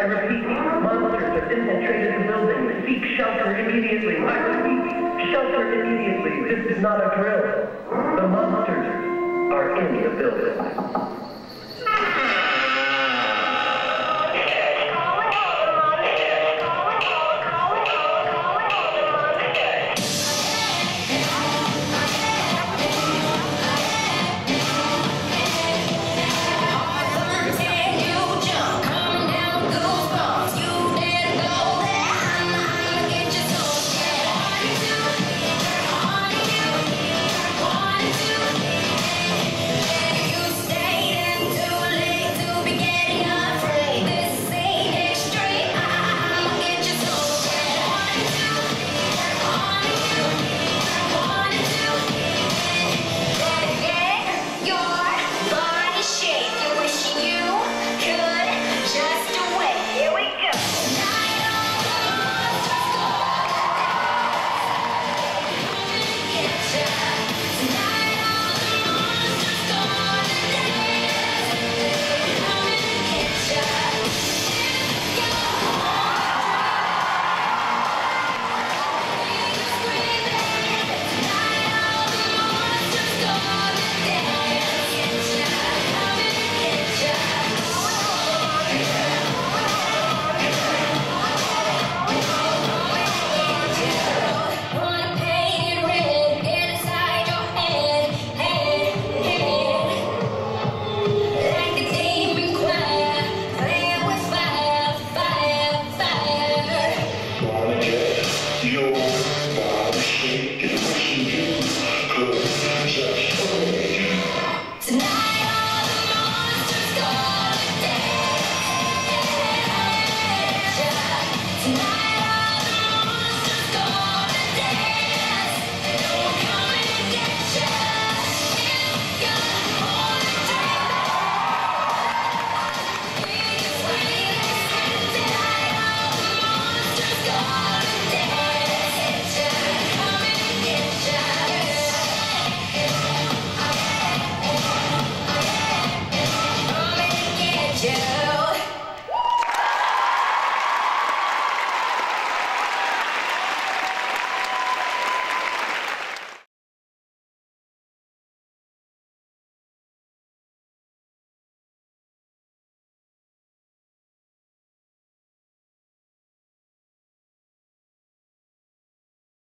I repeat, monsters have infiltrated the building. Seek shelter immediately. I repeat, shelter immediately. This is not a drill. The monsters are in the building.